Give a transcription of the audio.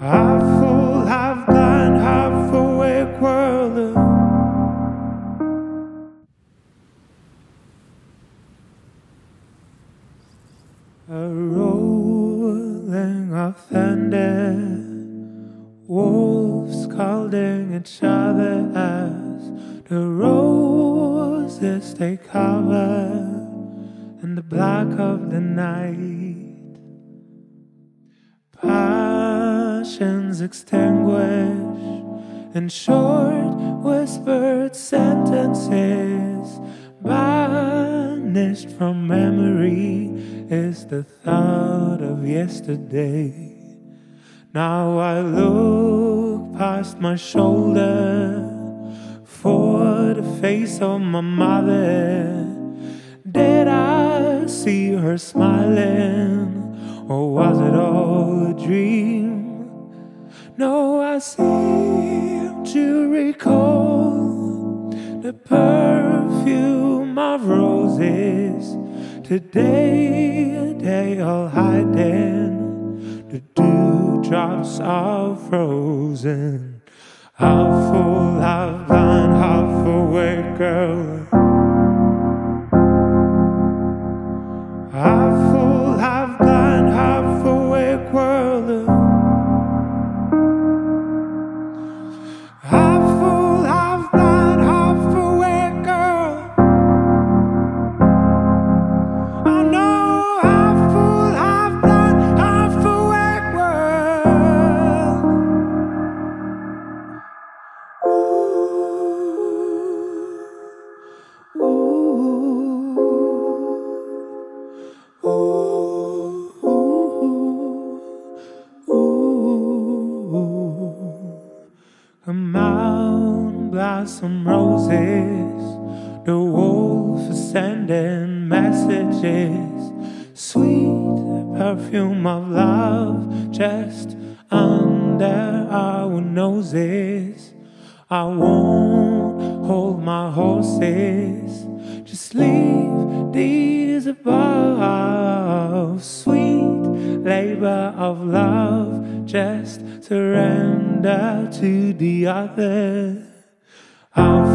Half full, half blind, half awake world. A rolling of thunder, wolves calling each other as the roses take cover in the black of the night. Passions extinguish in short whispered sentences banished from memory is the thought of yesterday. Now I look past my shoulder for the face of my mother. Did I see her smiling, or was it all a dream? No, I seem to recall the perfume of roses. Today, they all hiding. The dewdrops are frozen. Half full, half blind, half awake, girl. Come blossom roses. The wolf is sending messages. Sweet perfume of love just under our noses. I won't hold my horses. Just leave these above. Sweet labor of love. Just surrender to the other. Half